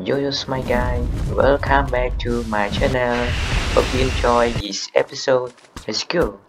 Yoyos my guy, welcome back to my channel. Hope you enjoy this episode. Let's go.